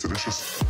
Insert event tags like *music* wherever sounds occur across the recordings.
Delicious,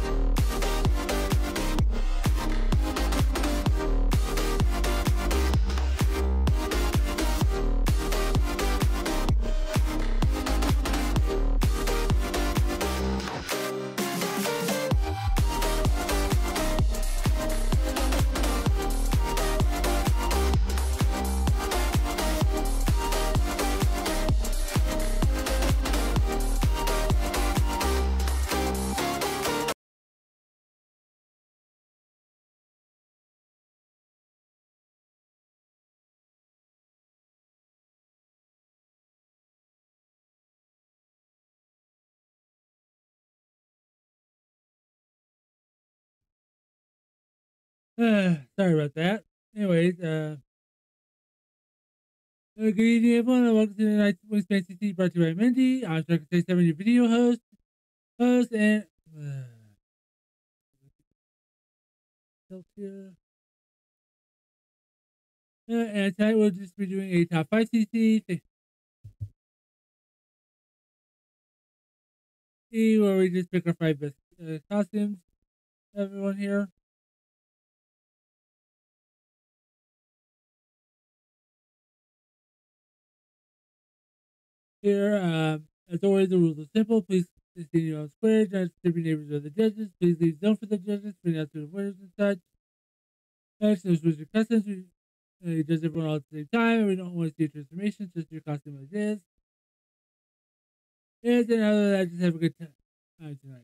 Uh, sorry about that. Anyways, uh, uh, good evening, everyone, and welcome to tonight's Wingspan CC brought to you by Mindy. I'm Strykor 7 your video host, host, and uh. Uh, and tonight we'll just be doing a top five CC. See where we just pick our five best uh, costumes. Everyone here. Here, uh, as always, the rules are simple. Please continue on square. Judge to be neighbors of the judges. Please leave zone for the judges. Bring out to the winners and such. Next, there's your customs. We uh, everyone all at the same time. We don't want to see transformations, just your costume as is. And then other than that, just have a good time tonight.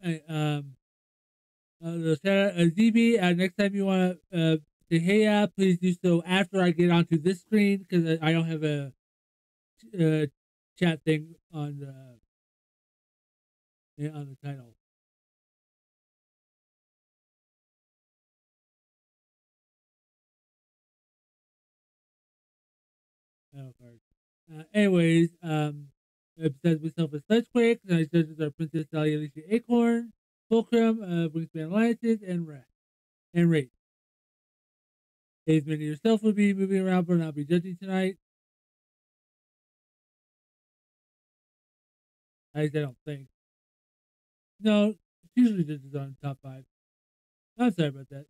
Hey, um, uh, shout out, uh, ZB, uh, next time you want to uh, say hey, uh, please do so after I get onto this screen because I don't have a uh, chat thing on the on the title. Oh, uh, anyways, um, besides myself as Ledgequake, tonight's judges are Princess Dahlia Alicia Acorn, Fulcrum, uh, Wingspan Alliances, and Rat, and Rate. As many yourself will be moving around, but not be judging tonight. I don't think. No, it's usually judges on top five. I'm sorry about that.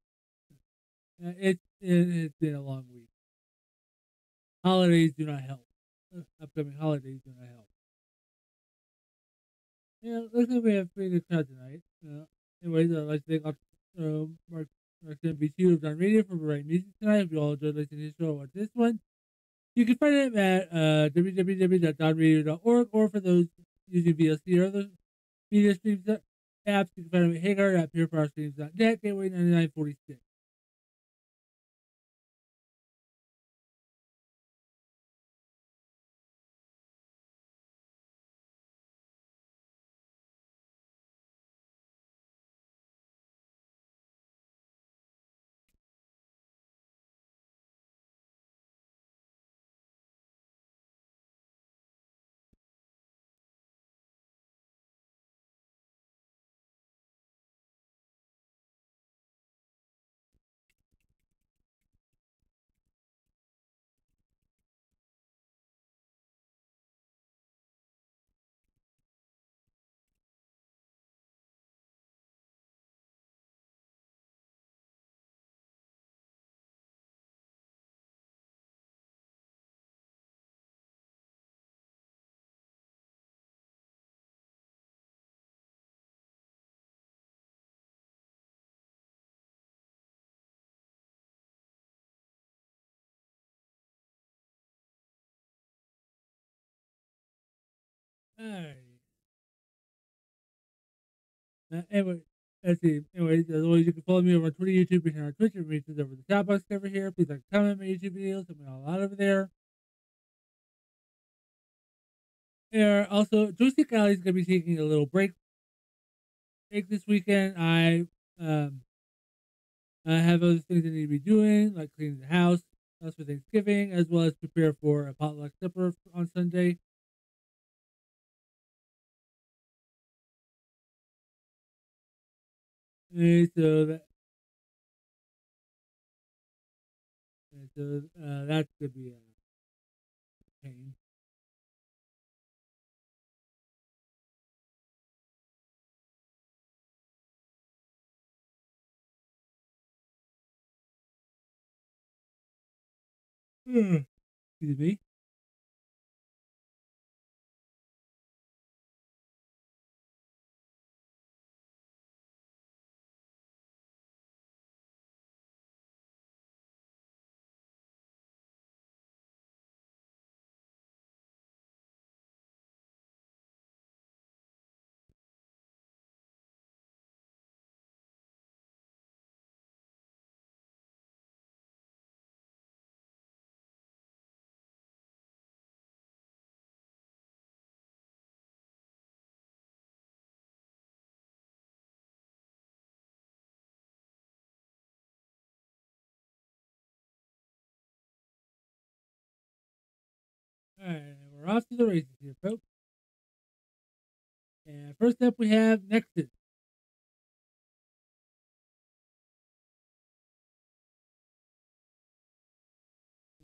Uh, it, it, it's been a long week. Holidays do not help. Uh, upcoming holidays do not help. Yeah, looks like we have pretty good crowd tonight. Uh, anyways, I'd like to thank uh, Mark Roxanne BT of on radio for writing music tonight. If you all enjoyed listening to the show, watch this one. You can find it at uh, www.donradio.org or for those using VLC or other media streams apps, you can find them at Hagar at purepowerstreams.net, gateway 9946. Uh, anyway, let's see. Anyways, as always, you can follow me over on Twitter, YouTube, and on Twitch. Is over the chat box over here. Please like, comment my YouTube videos. I'm all out over there. There also, Joystick Alley is going to be taking a little break. Break this weekend. I um, I have other things I need to be doing, like cleaning the house, house for Thanksgiving, as well as prepare for a potluck supper on Sunday. Okay, so that. Okay, so uh, that's gonna be a pain. Hmm. Excuse me. Alright, we're off to the races here, folks. And first up, we have Nexus.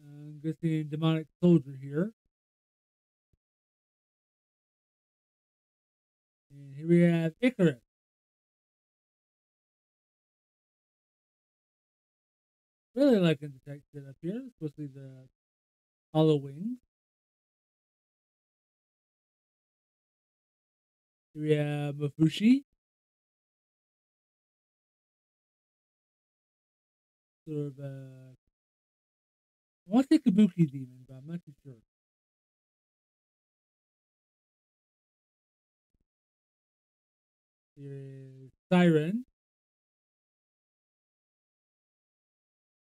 Uh, I'm guessing demonic soldier here. And here we have Icarus. Really liking the tech setup here, especially the hollow wings. Have Mafushi. Sort of uh I want to say Kabuki Demon, but I'm not too sure. Here is Siren.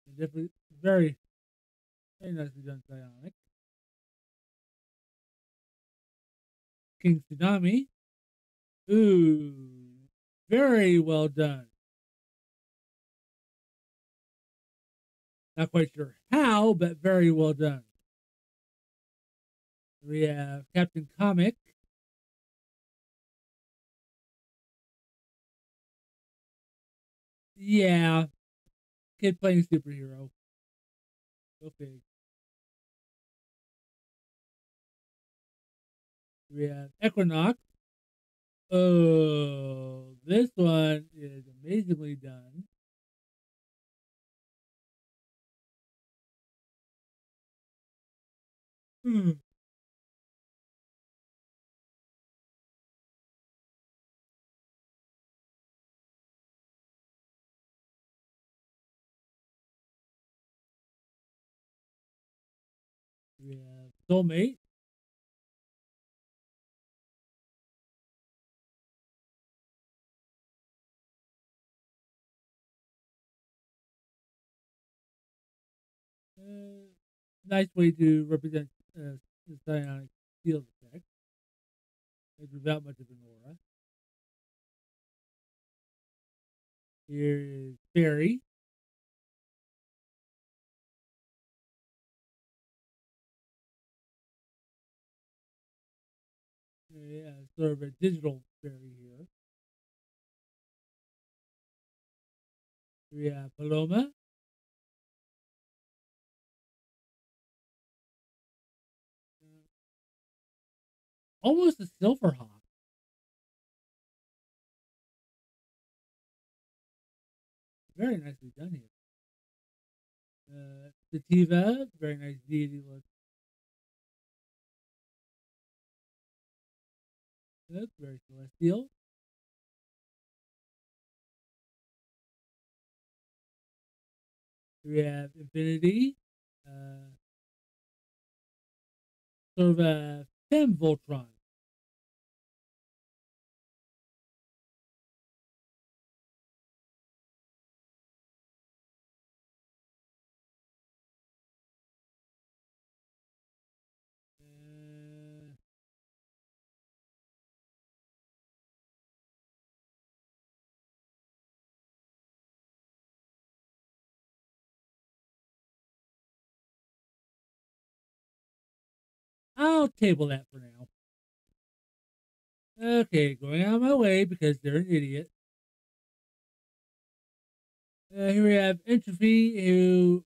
Definitely very, very nicely done Psionic. King Tsunami. Ooh, very well done. Not quite sure how, but very well done. We have Captain Comic. Yeah, kid playing superhero. Go fig. We have Equinox. Oh, this one is amazingly done. Hmm. We have Soulmate. Nice way to represent uh, the psionic field effect. Without much of an aura. Here is Fairy. Yeah, sort of a digital fairy here. We have Paloma. Almost a silver hawk. Very nicely done here. Uh, Sativa, very nice deity look. Look, very celestial. We have Infinity. Uh, sort of a Fem Voltron. I'll table that for now. Okay, going out of my way because they're an idiot. Uh, here we have Entropy, who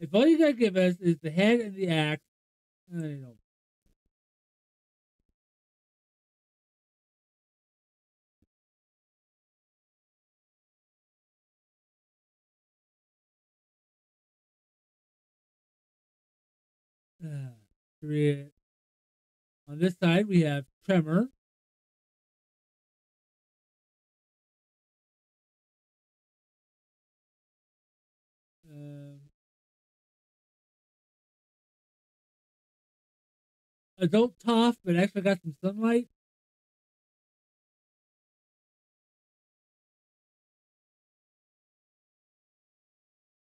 if all you gotta give us is the head and the axe, I don't Uh. On this side, we have Tremor. Um, adult Toph, but actually got some sunlight.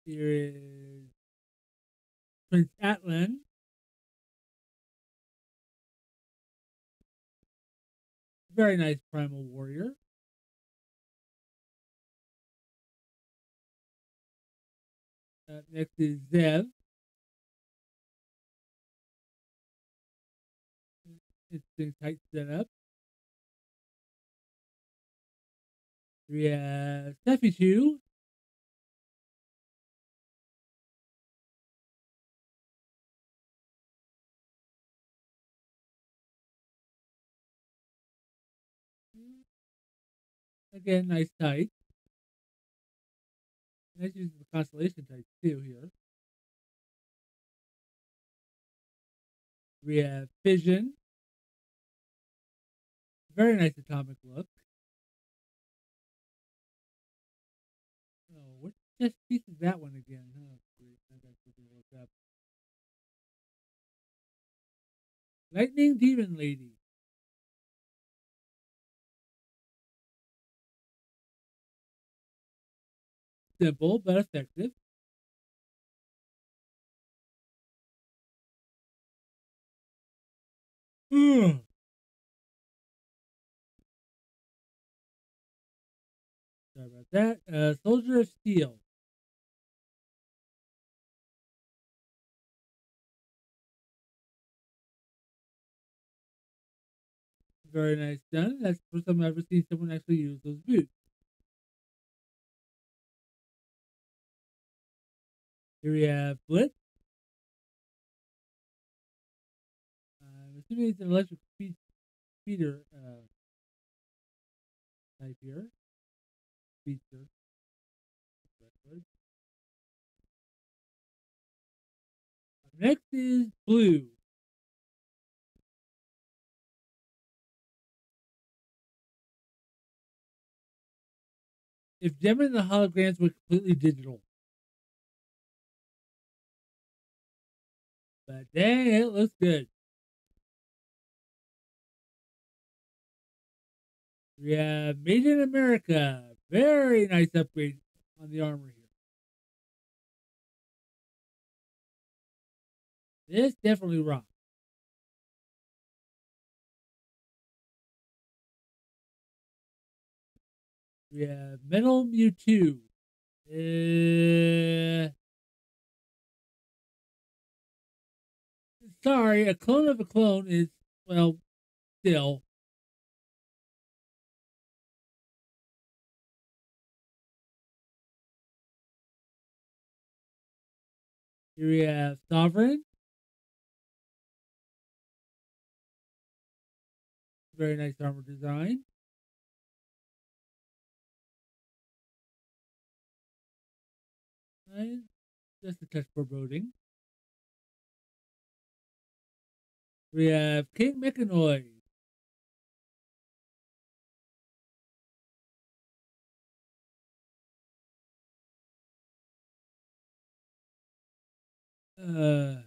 Here is Prince Atlan. Very nice primal warrior. Uh, next is Zev. Interesting tight setup. We have Steffi 2. Again, nice tight. Nice use the constellation type too here. We have Fission. Very nice atomic look. Oh, what just piece is that one again? Oh, great. I got to look up. Lightning Demon Lady. Simple but effective. Mm. Sorry about that. Uh, Soldier of Steel. Very nice done. That's the first time I've ever seen someone actually use those boots. Here we have Blitz. I'm assuming it's an electric speed speeder uh, type here. Speedster. Next is blue. If Gem and the holograms were completely digital. But dang, it looks good. We have Made in America. Very nice upgrade on the armor here. This definitely rocks. We have Metal Mewtwo. Uh, sorry, a clone of a clone is, well, still. Here we have Sovereign. Very nice armor design. And just a touch foreboding. We have King Mechanoid. Uh,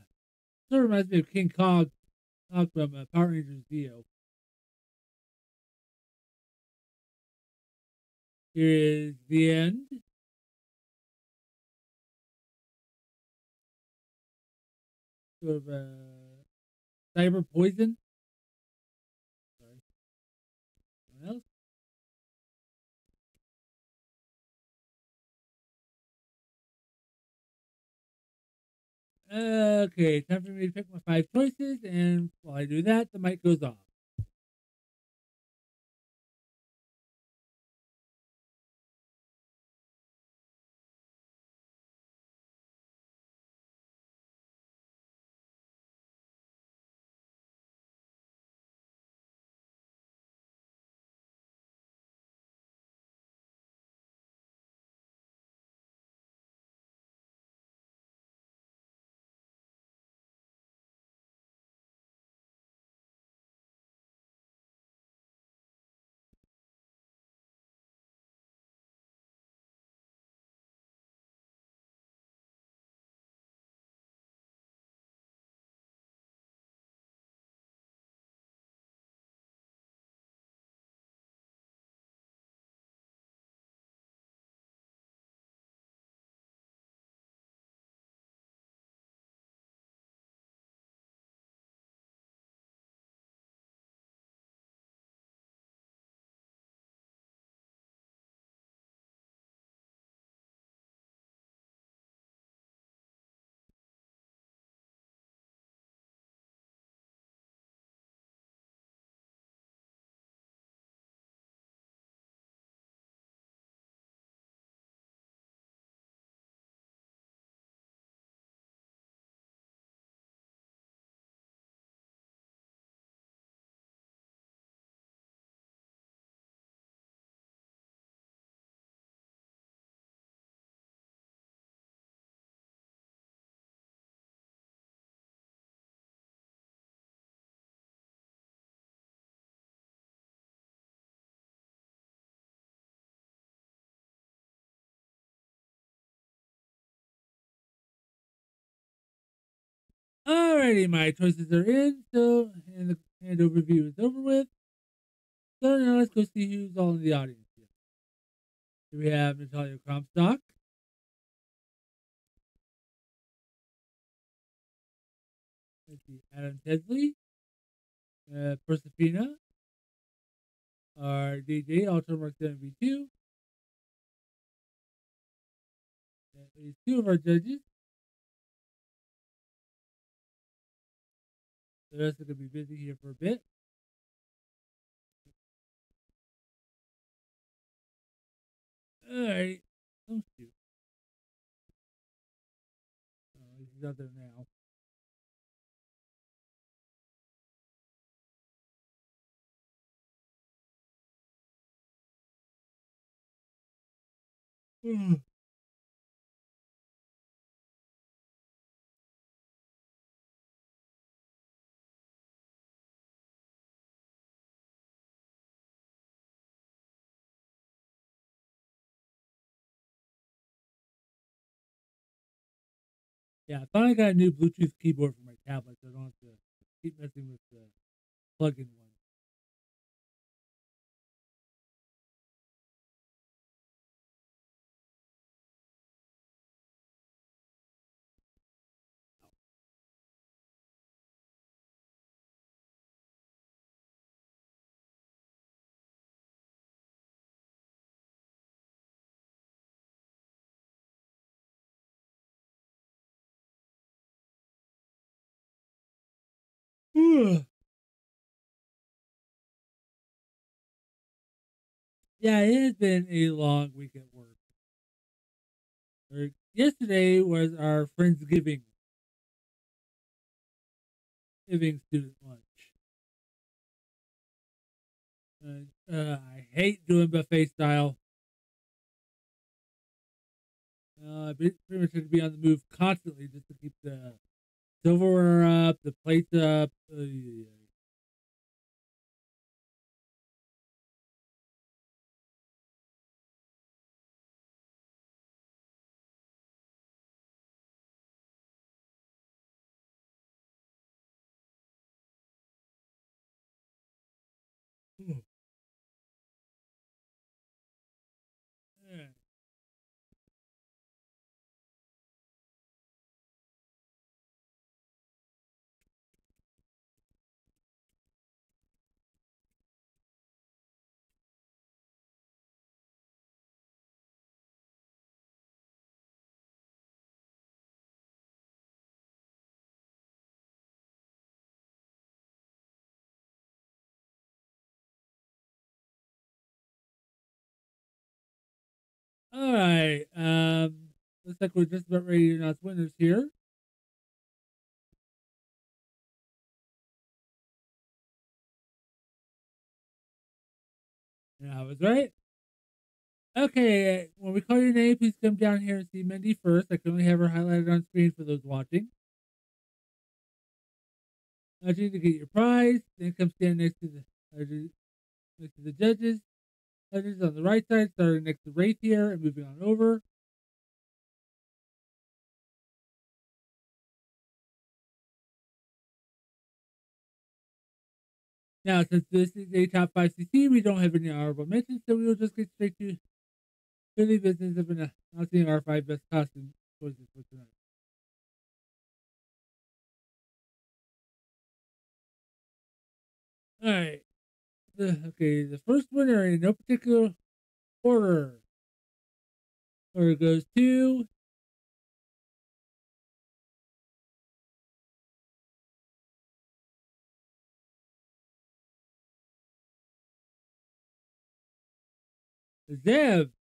sort of reminds me of King Kong, Kong from uh, Power Rangers Zeo. Here is the end. Sort of uh, cyber poison. Sorry. Someone else? Okay, time for me to pick my five choices, and while I do that, the mic goes off. Alrighty, my choices are in, so and the hand overview is over with. So now let's go see who's all in the audience here. Do we have Natalia Comstock? Let's see, Adam Tesley, uh, Persefina, our DJ, Ultra Mark 7v2. That is two of our judges. Rest are going to be busy here for a bit. Alright. Oh, shoot. Oh, he's out there now. Hmm. *sighs* *sighs* Yeah, I finally got a new Bluetooth keyboard for my tablet, so I don't have to keep messing with the plug-in one. *sighs* yeah, it has been a long week at work. yesterday was our Friendsgiving giving student lunch. Uh, uh, I hate doing buffet style. Uh, pretty much have to be on the move constantly just to keep the silverware up, the plates up. Uh, Hmm. Looks like we're just about ready to announce winners here. Yeah, I was right. Okay, when we call your name, please come down here and see Mindy first. I can only have her highlighted on screen for those watching. I want you to get your prize, then come stand next to the next to the judges. Judges on the right side, starting next to Wraith here and moving on over. Now, since this is a top 5 CC, we don't have any honorable mentions, so we will just get straight to the business of announcing our five best costume choices for tonight. Alright. Okay, the first winner in no particular order. Order goes to Zev.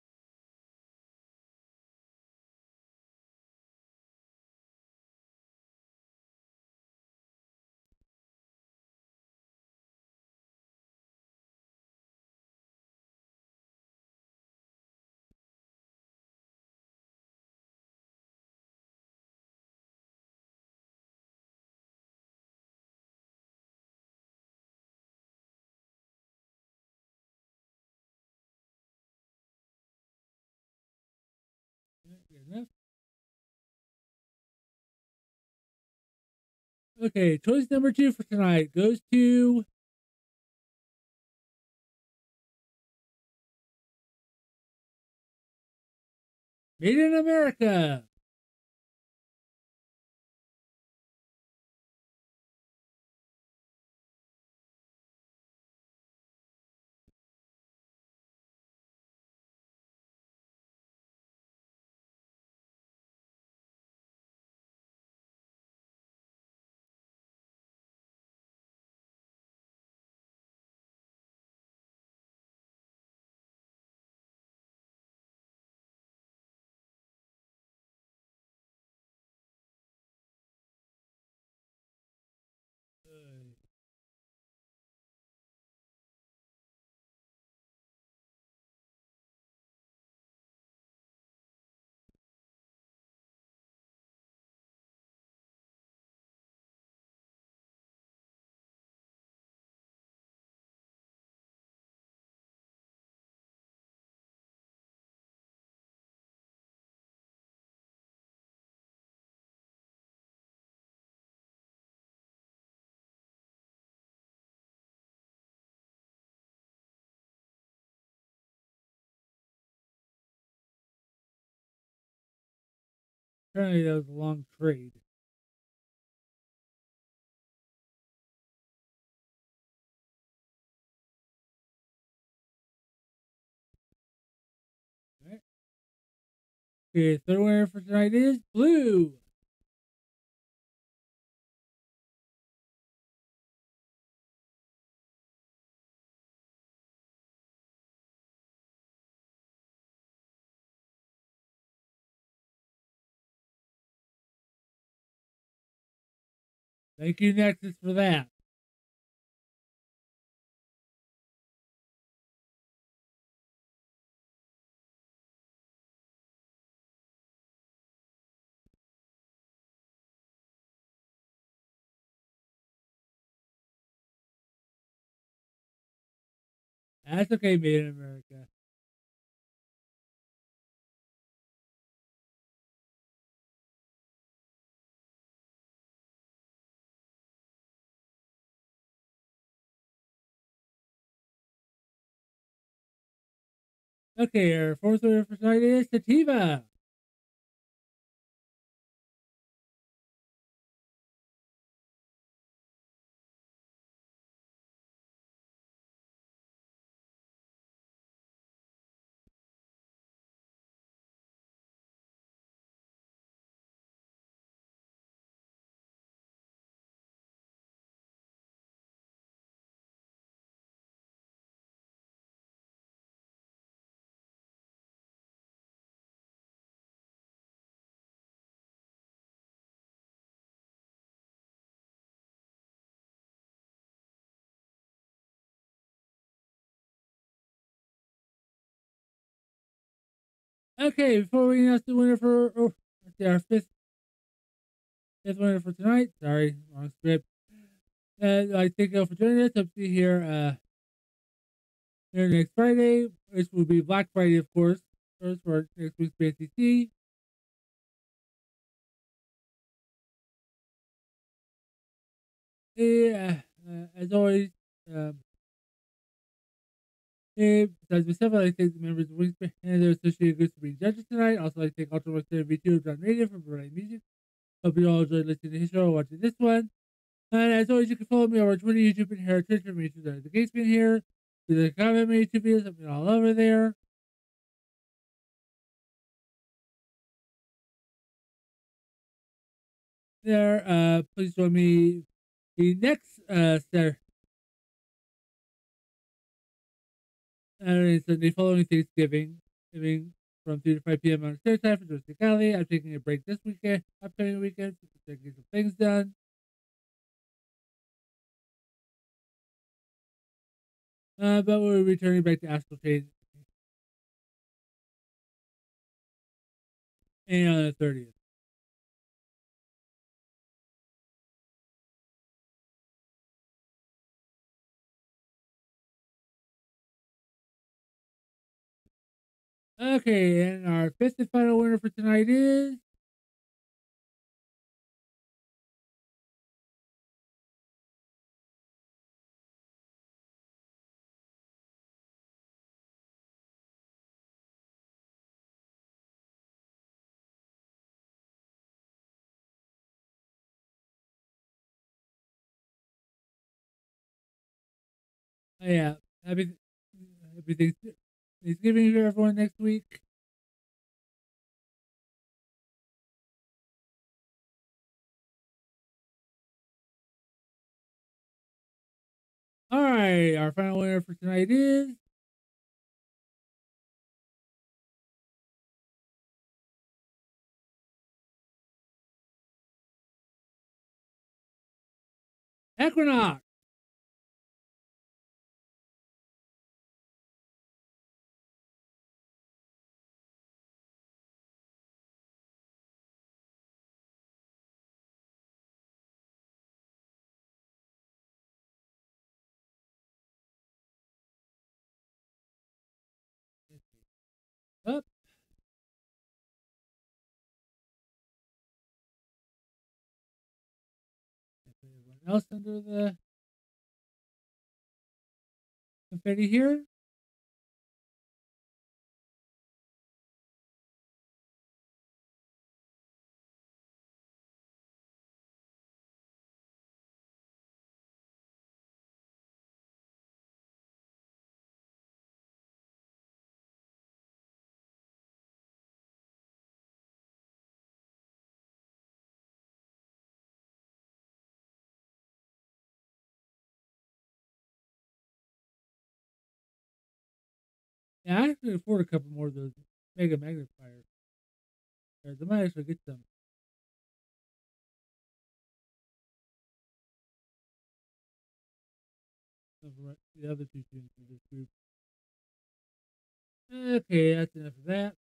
Okay, choice number two for tonight goes to Made in America. Apparently, that was a long trade. Okay, third winner for tonight is blue. Thank you, Nexus, for that. That's okay, made in America. Okay, our fourth winner for tonight is Sativa. Okay, before we announce the winner for oh, our fifth fifth winner for tonight, sorry, wrong script. Uh, I thank you all for joining us. To see you here uh, here next Friday, which will be Black Friday, of course. First for next week's BTC. Yeah, uh, as always, um, Hey, besides myself, I'd like to thank the members of Wingspan and their associated groups for being judges tonight. Also, I'd like to thank Ultra Master V2 Don Radio for providing music. Hope you all enjoyed listening to his show or watching this one. And as always, you can follow me over Twitter, YouTube, and here, Twitter, me, Twitter, the Gatesman here. Do the comment my YouTube videos, something all over there. There, uh, please join me the next uh Saturday. And Sunday following Thanksgiving, Thanksgiving from 3 to 5 p.m. on Standard Time for Joseph. I'm taking a break this weekend, upcoming weekend, to get some things done. Uh, but we're returning back to Astral Chain. And on the 30th. Okay, and our fifth and final winner for tonight is yeah, I everything Thanksgiving to everyone next week. All right, our final winner for tonight is Equinox. Else under the confetti here. Yeah, I actually afford a couple more of those mega magnifiers. Yeah, I might actually get some. The other two students in this group. Okay, that's enough of that.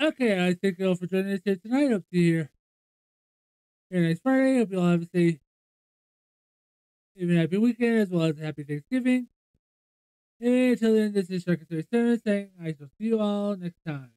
Okay, I thank you all for joining us here tonight. Hope to hear very nice Friday. Hope you all have a safe, even happy weekend as well as a happy Thanksgiving. And until then, this is Strykor 37 saying I shall see you all next time.